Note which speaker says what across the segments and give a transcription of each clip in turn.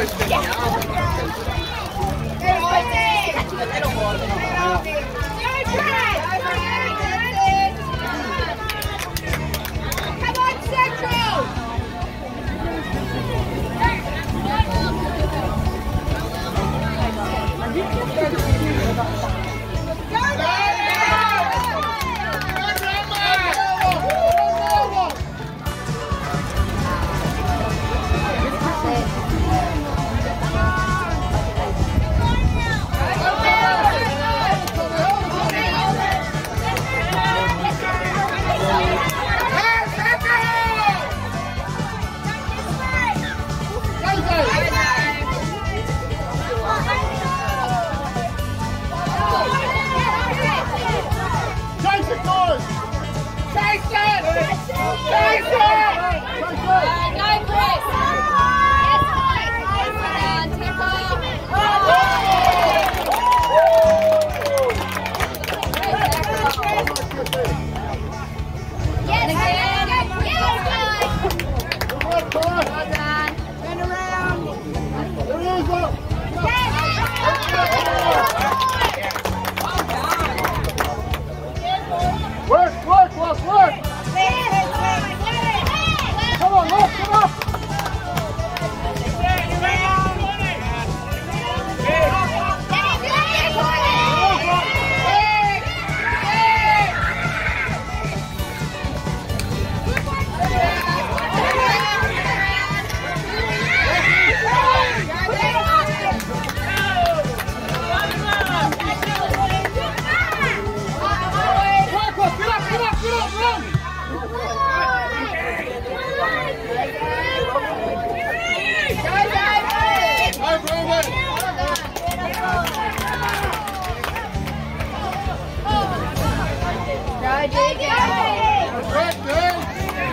Speaker 1: Hey,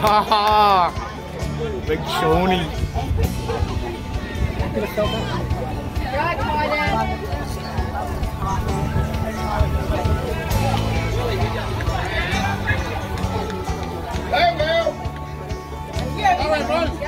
Speaker 1: Haha!
Speaker 2: ha! Big Shoney.
Speaker 3: Hey, Will! All right, run.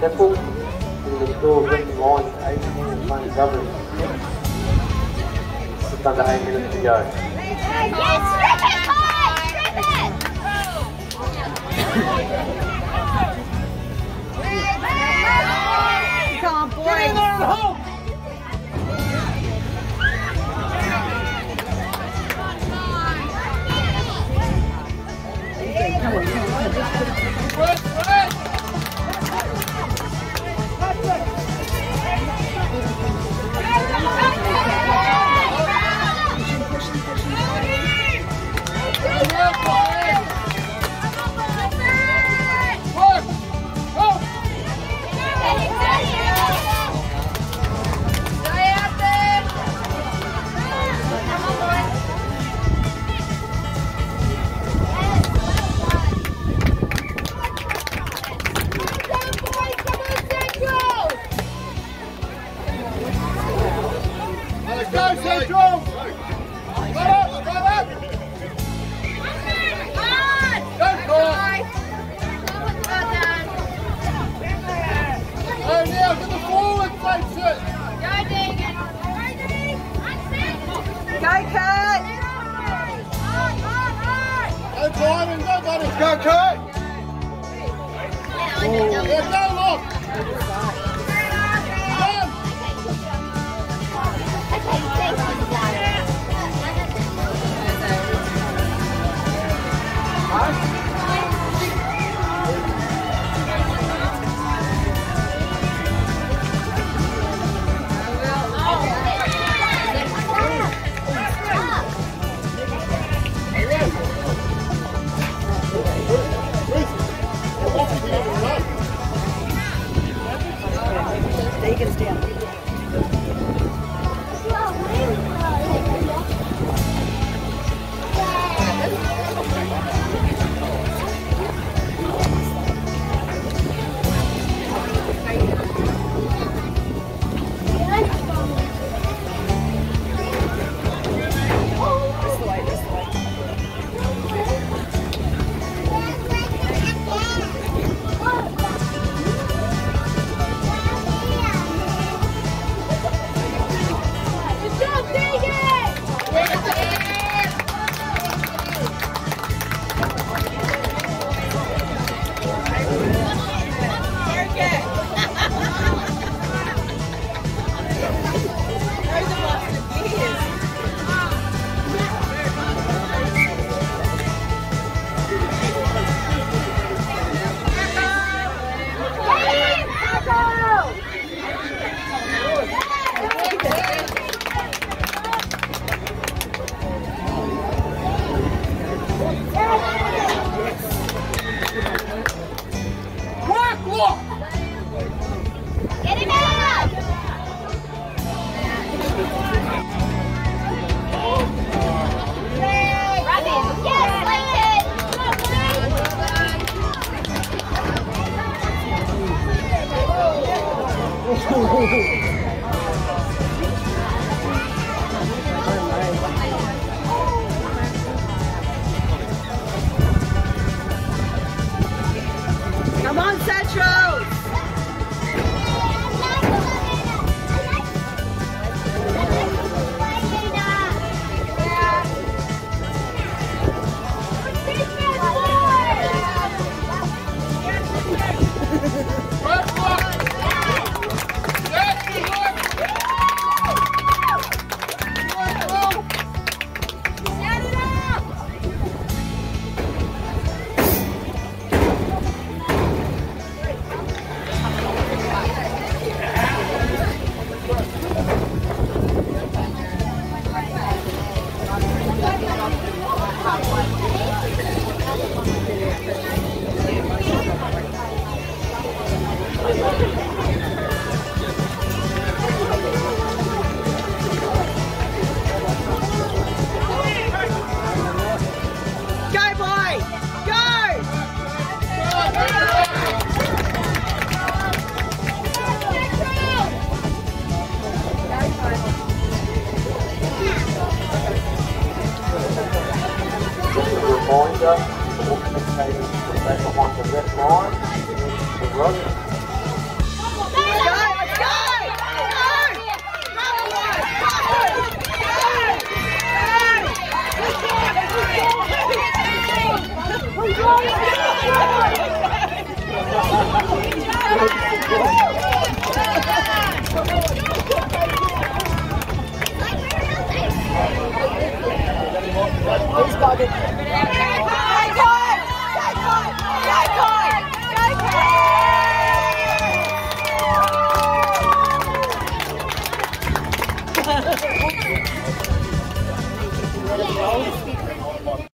Speaker 3: Temple, who the score written line 18 playing Southern. Just under 8 minutes to go.
Speaker 4: Yes, strip it, Kai! Strip it!
Speaker 1: 开开！
Speaker 3: 哦，别掉落！啊！Behind the line, the road
Speaker 4: He's got it.